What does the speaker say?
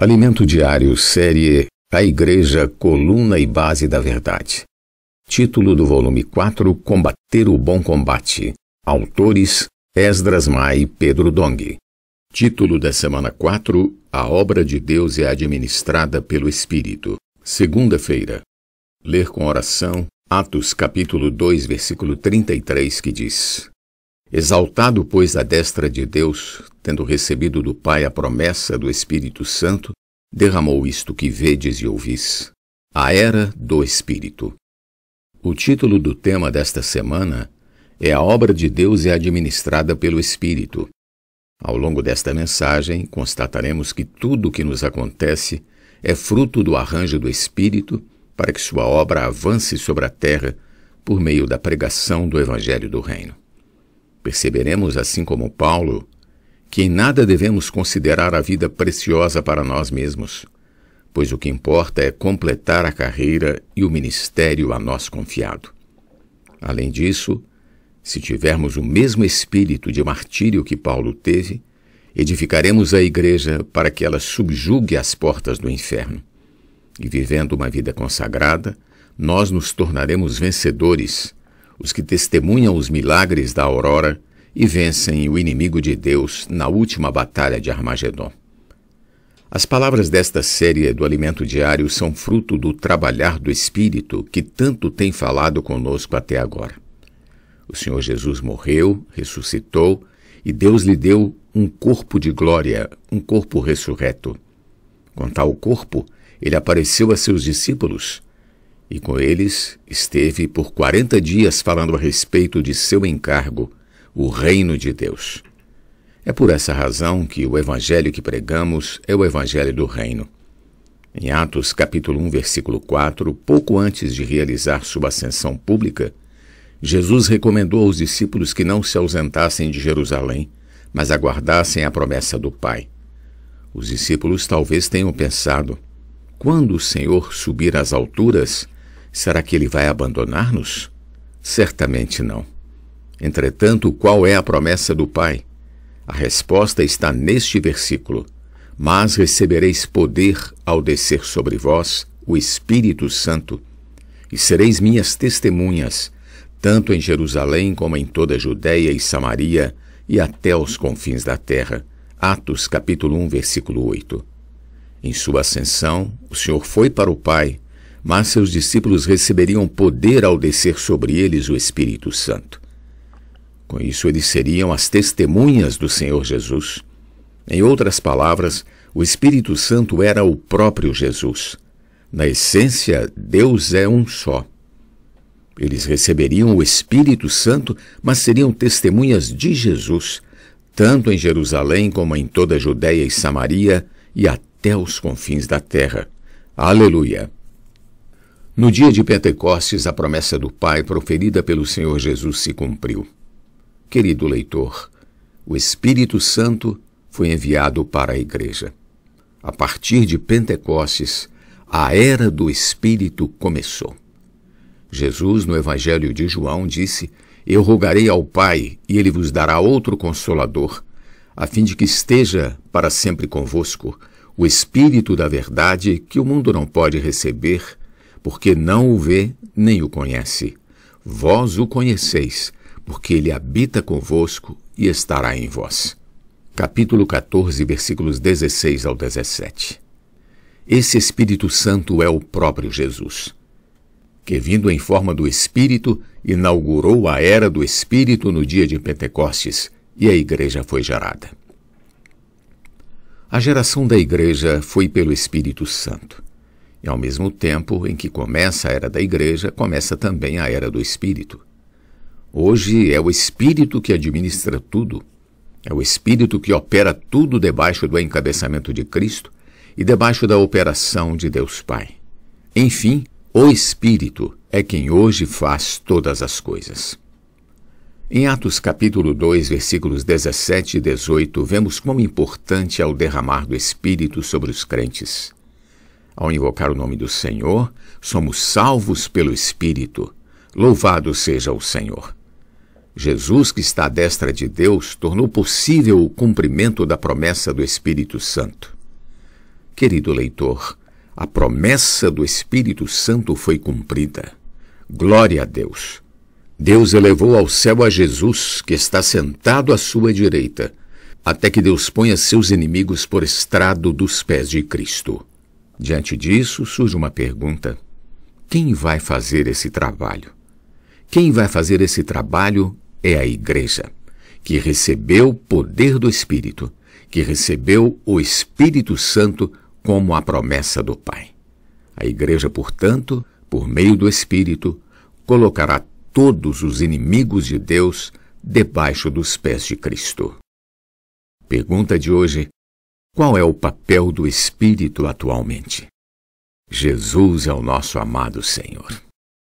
Alimento Diário, série A Igreja, Coluna e Base da Verdade. Título do volume 4: Combater o Bom Combate. Autores: Esdras Mai e Pedro Dong. Título da semana 4: A obra de Deus é administrada pelo Espírito. Segunda-feira. Ler com oração Atos capítulo 2, versículo 33, que diz: Exaltado, pois, à destra de Deus, tendo recebido do Pai a promessa do Espírito Santo, derramou isto que vedes e ouvis. A Era do Espírito. O título do tema desta semana é A Obra de Deus é administrada pelo Espírito. Ao longo desta mensagem, constataremos que tudo o que nos acontece é fruto do arranjo do Espírito para que sua obra avance sobre a terra por meio da pregação do Evangelho do Reino. Perceberemos, assim como Paulo, que em nada devemos considerar a vida preciosa para nós mesmos, pois o que importa é completar a carreira e o ministério a nós confiado. Além disso, se tivermos o mesmo espírito de martírio que Paulo teve, edificaremos a igreja para que ela subjugue as portas do inferno. E vivendo uma vida consagrada, nós nos tornaremos vencedores os que testemunham os milagres da aurora e vencem o inimigo de Deus na última batalha de Armagedon. As palavras desta série do Alimento Diário são fruto do trabalhar do Espírito que tanto tem falado conosco até agora. O Senhor Jesus morreu, ressuscitou e Deus lhe deu um corpo de glória, um corpo ressurreto. Com tal corpo, ele apareceu a seus discípulos e com eles esteve por quarenta dias falando a respeito de seu encargo, o reino de Deus. É por essa razão que o evangelho que pregamos é o evangelho do reino. Em Atos capítulo 1, versículo 4, pouco antes de realizar sua ascensão pública, Jesus recomendou aos discípulos que não se ausentassem de Jerusalém, mas aguardassem a promessa do Pai. Os discípulos talvez tenham pensado: quando o Senhor subir às alturas, Será que ele vai abandonar-nos? Certamente não. Entretanto, qual é a promessa do Pai? A resposta está neste versículo: Mas recebereis poder ao descer sobre vós o Espírito Santo, e sereis minhas testemunhas, tanto em Jerusalém como em toda a Judéia e Samaria e até os confins da terra. Atos capítulo 1, versículo 8. Em sua ascensão, o Senhor foi para o Pai mas seus discípulos receberiam poder ao descer sobre eles o Espírito Santo. Com isso, eles seriam as testemunhas do Senhor Jesus. Em outras palavras, o Espírito Santo era o próprio Jesus. Na essência, Deus é um só. Eles receberiam o Espírito Santo, mas seriam testemunhas de Jesus, tanto em Jerusalém como em toda a Judéia e Samaria e até os confins da terra. Aleluia! No dia de Pentecostes, a promessa do Pai proferida pelo Senhor Jesus se cumpriu. Querido leitor, o Espírito Santo foi enviado para a Igreja. A partir de Pentecostes, a era do Espírito começou. Jesus, no Evangelho de João, disse: Eu rogarei ao Pai, e ele vos dará outro consolador, a fim de que esteja para sempre convosco o Espírito da Verdade que o mundo não pode receber porque não o vê nem o conhece. Vós o conheceis, porque ele habita convosco e estará em vós. Capítulo 14, versículos 16 ao 17. Esse Espírito Santo é o próprio Jesus, que, vindo em forma do Espírito, inaugurou a era do Espírito no dia de Pentecostes e a igreja foi gerada. A geração da igreja foi pelo Espírito Santo. E ao mesmo tempo em que começa a era da igreja, começa também a era do Espírito. Hoje é o Espírito que administra tudo. É o Espírito que opera tudo debaixo do encabeçamento de Cristo e debaixo da operação de Deus Pai. Enfim, o Espírito é quem hoje faz todas as coisas. Em Atos capítulo 2, versículos 17 e 18, vemos quão importante é o derramar do Espírito sobre os crentes. Ao invocar o nome do Senhor, somos salvos pelo Espírito. Louvado seja o Senhor. Jesus, que está à destra de Deus, tornou possível o cumprimento da promessa do Espírito Santo. Querido leitor, a promessa do Espírito Santo foi cumprida. Glória a Deus! Deus elevou ao céu a Jesus, que está sentado à sua direita, até que Deus ponha seus inimigos por estrado dos pés de Cristo. Diante disso, surge uma pergunta: quem vai fazer esse trabalho? Quem vai fazer esse trabalho é a Igreja, que recebeu o poder do Espírito, que recebeu o Espírito Santo como a promessa do Pai. A Igreja, portanto, por meio do Espírito, colocará todos os inimigos de Deus debaixo dos pés de Cristo. Pergunta de hoje: qual é o papel do Espírito atualmente? Jesus é o nosso amado Senhor.